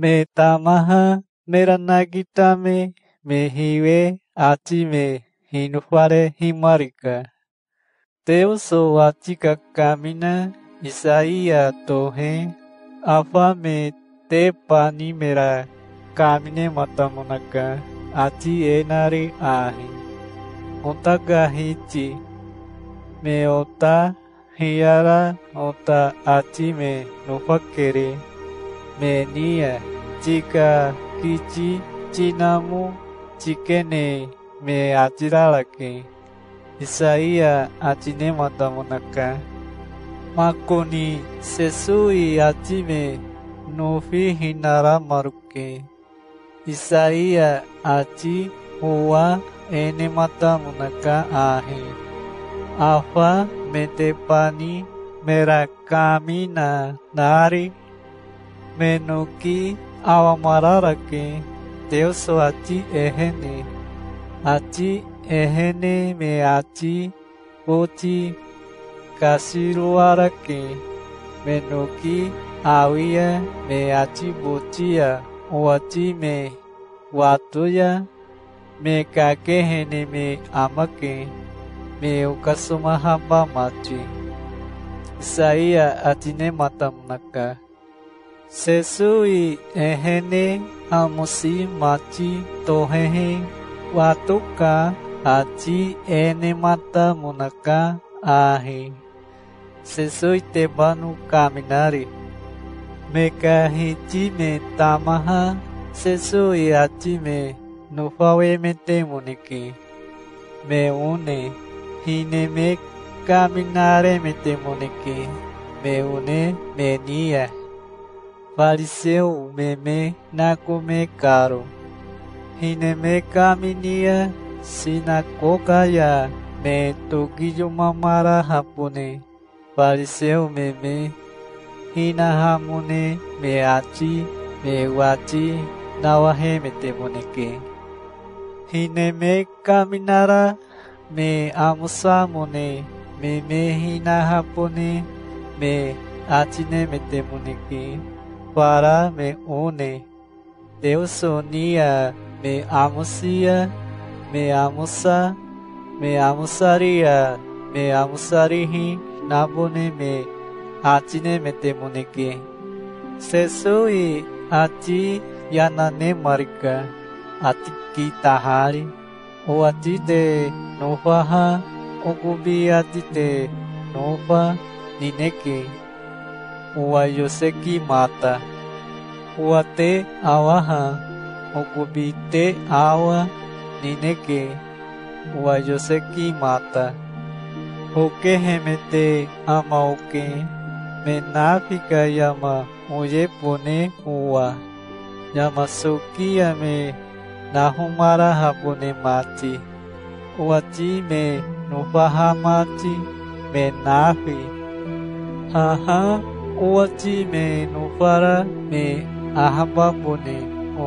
me tamaha meranagita me me hiwe ati me hinufare himarika. Deus o atika kamina Isaia tohe afa me te pani mera kamine matamonaka ati enari ahi. Ontaga hiti me ota hiara ota ati me nufakere me nia jika kichi chinamu chikene me atirarake. Isaia atine matamonaka. Makoni sesui atime nufi hinara maruke. Isaia ati huwa ene matamonaka ahi. Afa metepani merakamina nari ehene ati ehene me ati oti kasiruarake menuki awia me ati botia wati me watuya me kakehene me amake me ukasuma hamba mati Isaia atine matamnaka Sesui ehene amusi mati tohehe watuka ati ene mata munaka ahi. Sesui tebanu kaminari. Meka hiti me tamaha sesui ati me nufawe me temuniki. Me une hine me kaminare me temuniki. Me une me faleceu o meme na Karo. Hineme Kaminia Sinakogaya Me Togiyo Mamara Hapune. Faleceu o meme ati, Meati Mewati Nawaheme Tebuneke. Hineme caminara, Me amusamone, Me Mehinahapune Me Atineme Tebuneke para me une. Deus unia me amusia, me amusa, me amusaria, me amusarihi, nabune me atine me temuneke. Sesui ati yanane marika, ati kitahari, o ati de nofaha, o gubi ati de nofa nineke. Ua Yoseki mata. Ua te awaha. Okubi te awa nineke. Ua Yoseki mata. Oke hemete ama oke. Menafika yama oye pone ua. Yama sokia me nahumara hapone mati. Uati me nufaha mati me nafi. Haha uati me nufara me ahaba pone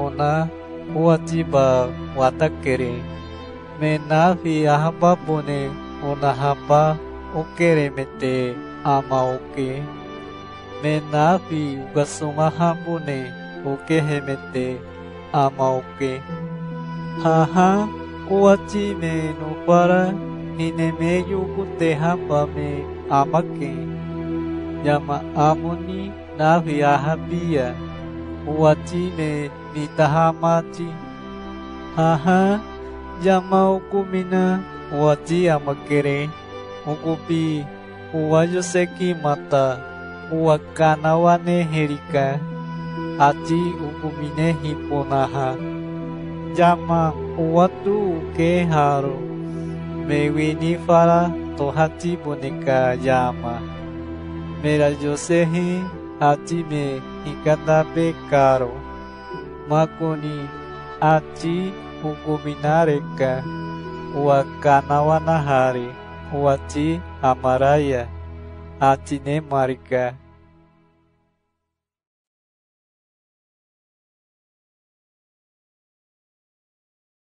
ona uati ba watakere me nafi ahaba pone ona haba okere mete ama oke me nafi ugasuma hambune oke hemete ama oke haha uati me nufara hine me yuku te hamba me amake yama'amuni na ahabia, muwatine ni tahamati haha wati amakere ukupi uwayo seki mata uwakanawane herika. Ati ukumine hiponaha. Yama uwatu ukeharu mewini fara tohati boneka yama. Mira yo sehi atime ikatape karo. Makuni ati ukuminareka. Wakanawanahari. Wati amaraya. ne marica.